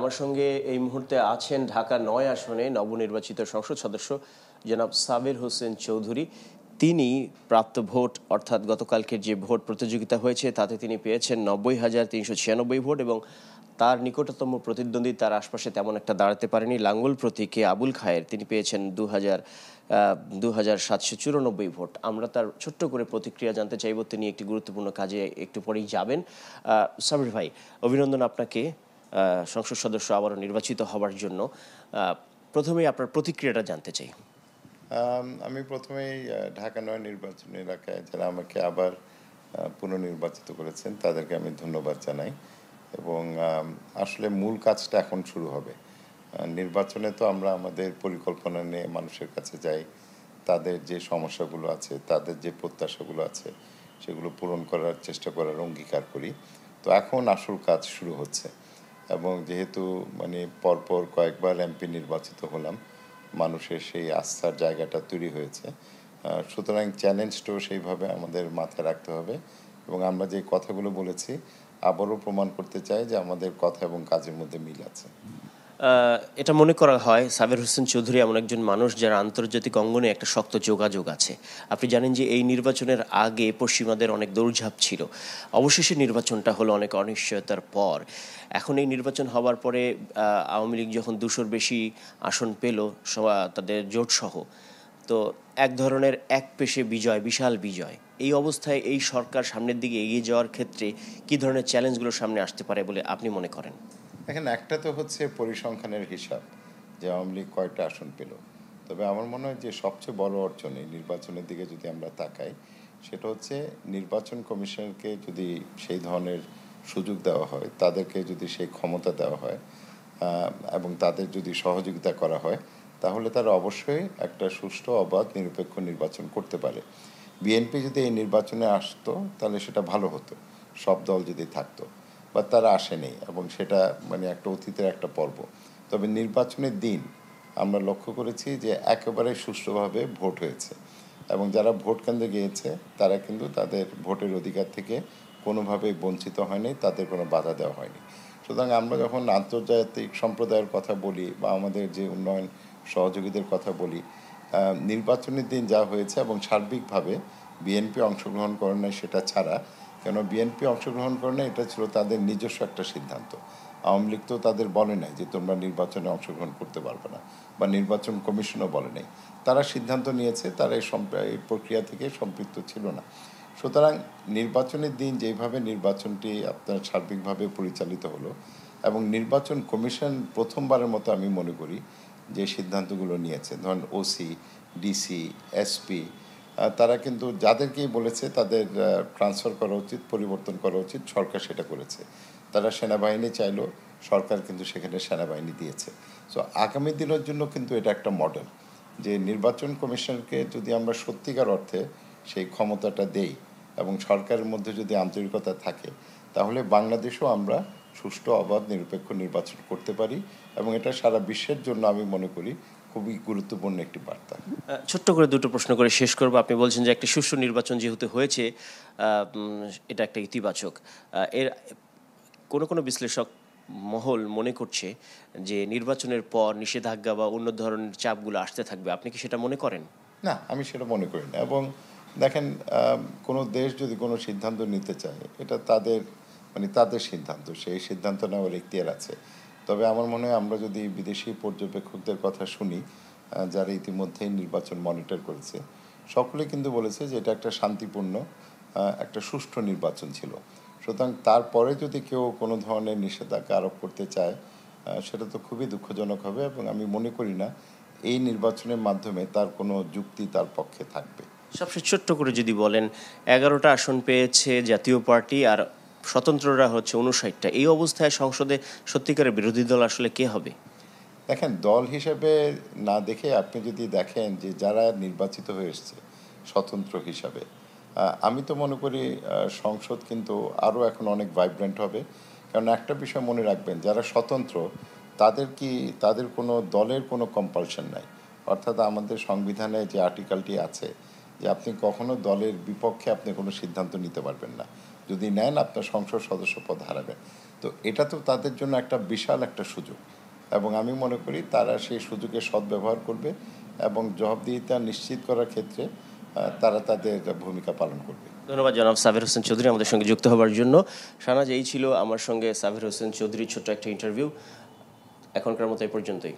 আমার সঙ্গে এই মুহূর্তে আছেন ঢাকা নয় আসনে নবনির্বাচিত সংসদ সদস্য জনাব সাবির হোসেন চৌধুরী। তিনি প্রাপ্ত ভোট, অর্থাৎ গতকালকের যে ভোট প্রতিযোগিতা হয়েছে, তাতে তিনি পেয়েছেন নব্বই হাজার তিনশো ছিয়ানব্বই ভোট এবং তার নিকটতম প্রতিদ্বন্দ্বী তার আশপাশে তেমন একটা দাঁড়াতে পারেনি। লাঙ্গল প্রতীকে আবুল খায়ের তিনি পেয়েছেন দু হাজার দু হাজার সাতশো চুরানব্বই ভোট। আমরা তার ছোট্ট করে প্রতিক্রিয়া জানতে চাইব। তিনি একটি গুরুত্বপূর্ণ কাজে একটু পরেই যাবেন। সাবির ভাই, অভিনন্দন আপনাকে। সংসদ সদস্য আবারও নির্বাচিত হওয়ার জন্য প্রথমেই আপনার প্রতিক্রিয়াটা জানতে চাই। আমি প্রথমেই ঢাকা নয় নির্বাচন এলাকায় যারা আমাকে আবার পুনর্নির্বাচিত করেছেন, তাদেরকে আমি ধন্যবাদ জানাই এবং আসলে মূল কাজটা এখন শুরু হবে। নির্বাচনে তো আমরা আমাদের পরিকল্পনা নিয়ে মানুষের কাছে যাই, তাদের যে সমস্যাগুলো আছে, তাদের যে প্রত্যাশাগুলো আছে, সেগুলো পূরণ করার চেষ্টা করার অঙ্গীকার করি। তো এখন আসল কাজ শুরু হচ্ছে। এবং যেহেতু মানে পরপর কয়েকবার এমপি নির্বাচিত হলাম, মানুষের সেই আস্থার জায়গাটা তৈরি হয়েছে। সুতরাং চ্যালেঞ্জটাও সেইভাবে আমাদের মাথায় রাখতে হবে এবং আমরা যে কথাগুলো বলেছি, আবারও প্রমাণ করতে চাই যে আমাদের কথা এবং কাজের মধ্যে মিল আছে। এটা মনে করা হয় সাবের হোসেন চৌধুরী এমন একজন মানুষ যার আন্তর্জাতিক অঙ্গনে একটা শক্ত যোগাযোগ আছে। আপনি জানেন যে এই নির্বাচনের আগে পশ্চিমাদের অনেক দৌড়ঝাঁপ ছিল। অবশেষে নির্বাচনটা হলো অনেক অনিশ্চয়তার পর। এখন এই নির্বাচন হওয়ার পরে আওয়ামী লীগ যখন দুশোর বেশি আসন পেল তাদের জোট সহ তো এক ধরনের এক পেশে বিজয়, বিশাল বিজয়। এই অবস্থায় এই সরকার সামনের দিকে এগিয়ে যাওয়ার ক্ষেত্রে কি ধরনের চ্যালেঞ্জগুলো সামনে আসতে পারে বলে আপনি মনে করেন? দেখেন একটা তো হচ্ছে পরিসংখ্যানের হিসাব যে আওয়ামী লীগ কয়টা আসন পেল। তবে আমার মনে হয় যে সবচেয়ে বড় অর্জন এই নির্বাচনের দিকে যদি আমরা তাকাই, সেটা হচ্ছে নির্বাচন কমিশনকে যদি সেই ধরনের সুযোগ দেওয়া হয়, তাদেরকে যদি সেই ক্ষমতা দেওয়া হয় এবং তাদের যদি সহযোগিতা করা হয়, তাহলে তারা অবশ্যই একটা সুষ্ঠু, অবাধ, নিরপেক্ষ নির্বাচন করতে পারে। বিএনপি যদি এই নির্বাচনে আসতো, তাহলে সেটা ভালো হতো। সব দল যদি থাকতো। বা তারা আসেনি এবং সেটা মানে একটা অতীতের একটা পর্ব। তবে নির্বাচনের দিন আমরা লক্ষ্য করেছি যে একেবারে সুষ্ঠুভাবে ভোট হয়েছে এবং যারা ভোট কেন্দ্রে গিয়েছে, তারা কিন্তু তাদের ভোটের অধিকার থেকে কোনোভাবেই বঞ্চিত হয়নি, তাদের কোনো বাধা দেওয়া হয়নি। সুতরাং আমরা যখন আন্তর্জাতিক সম্প্রদায়ের কথা বলি বা আমাদের যে উন্নয়ন সহযোগীদের কথা বলি নির্বাচনের দিন যা হয়েছে এবং সার্বিকভাবে বিএনপি অংশগ্রহণ করে নাই সেটা ছাড়া কেন বিএনপি অংশগ্রহণ করে না এটা ছিল তাদের নিজস্ব একটা সিদ্ধান্ত। আওয়ামী লীগ তো তাদের বলে নাই যে তোমরা নির্বাচনে অংশগ্রহণ করতে পারবে না বা নির্বাচন কমিশনও বলে নাই। তারা সিদ্ধান্ত নিয়েছে, তারা এই প্রক্রিয়া থেকে সম্পৃক্ত ছিল না। সুতরাং নির্বাচনের দিন যেভাবে নির্বাচনটি আপনার সার্বিকভাবে পরিচালিত হলো এবং নির্বাচন কমিশন প্রথমবারের মতো আমি মনে করি যে সিদ্ধান্তগুলো নিয়েছে। ধরেন ওসি ডিসি এসপি তারা কিন্তু যাদেরকেই বলেছে তাদের ট্রান্সফার করা উচিত, পরিবর্তন করা উচিত, সরকার সেটা করেছে। তারা সেনাবাহিনী চাইলো, সরকার কিন্তু সেখানে সেনাবাহিনী দিয়েছে। সো আগামী দিনের জন্য কিন্তু এটা একটা মডেল যে নির্বাচন কমিশনকে যদি আমরা সত্যিকার অর্থে সেই ক্ষমতাটা দেই এবং সরকারের মধ্যে যদি আন্তরিকতা থাকে, তাহলে বাংলাদেশেও আমরা সুষ্ঠু, অবাধ, নিরপেক্ষ নির্বাচন করতে পারি এবং এটা সারা বিশ্বের জন্য আমি মনে করি খুবই গুরুত্বপূর্ণ একটি বার্তা। ছোট্ট করে দুটো প্রশ্ন করে শেষ করব। আপনি বলছেন যে একটি সুষ্ঠু নির্বাচন যেহেতু হয়েছে এটা একটা ইতিবাচক। এর কোনো কোনো বিশ্লেষক মহল মনে করছে যে নির্বাচনের পর নিষেধাজ্ঞা বা অন্য ধরনের চাপগুলো আসতে থাকবে। আপনি কি সেটা মনে করেন? না আমি সেটা মনে করি না। এবং দেখেন কোনো দেশ যদি কোনো সিদ্ধান্ত নিতে চায় এটা তাদের মানে তাদের সিদ্ধান্ত সেই সিদ্ধান্ত নেওয়ার এখতিয়ার আছে। তবে আমার মনে হয় আমরা যদি বিদেশি পর্যবেক্ষকদের কথা শুনি যারা ইতিমধ্যেই নির্বাচন মনিটর করেছে, সকলে কিন্তু বলেছে যে এটা একটা শান্তিপূর্ণ একটা সুষ্ঠু নির্বাচন ছিল। সুতরাং তারপরে যদি কেউ কোনো ধরনের নিষেধাজ্ঞা আরোপ করতে চায় সেটা তো খুবই দুঃখজনক হবে এবং আমি মনে করি না এই নির্বাচনের মাধ্যমে তার কোনো যুক্তি তার পক্ষে থাকবে। সবচেয়ে ছোট্ট করে যদি বলেন, এগারোটা আসন পেয়েছে জাতীয় পার্টি আর স্বতন্ত্ররা হচ্ছে উনষাটটা এই অবস্থায় সংসদে সত্যিকারের বিরোধী দল আসলে কে হবে? দেখেন, দল হিসেবে না দেখে আপনি যদি দেখেন যে যারা নির্বাচিত হয়ে এসছে, স্বতন্ত্র হিসাবে আমি তো মনে করি সংসদ কিন্তু আরও এখন অনেক ভাইব্রেন্ট হবে। কারণ একটা বিষয় মনে রাখবেন, যারা স্বতন্ত্র, তাদের কি, তাদের কোনো দলের কোনো কম্পালশন নাই। অর্থাৎ আমাদের সংবিধানে যে আর্টিকেলটি আছে, যে আপনি কখনো দলের বিপক্ষে আপনি কোনো সিদ্ধান্ত নিতে পারবেন না। যদি নেন, আপনার সংসদ সদস্য পদ হারাবেন। তো এটা তো তাদের জন্য একটা বিশাল একটা সুযোগ। এবং আমি মনে করি তারা সেই সুযোগের সদ্ব্যবহার করবে এবং জবাবদিহিতা নিশ্চিত করার ক্ষেত্রে তারা তাদের ভূমিকা পালন করবে। ধন্যবাদ জনাব সাবির হোসেন চৌধুরী আমাদের সঙ্গে যুক্ত হবার জন্য। শাহনাজ এই ছিল আমার সঙ্গে সাবির হোসেন চৌধুরীর ছোট্ট একটা ইন্টারভিউ এখনকার মতো এই পর্যন্তই।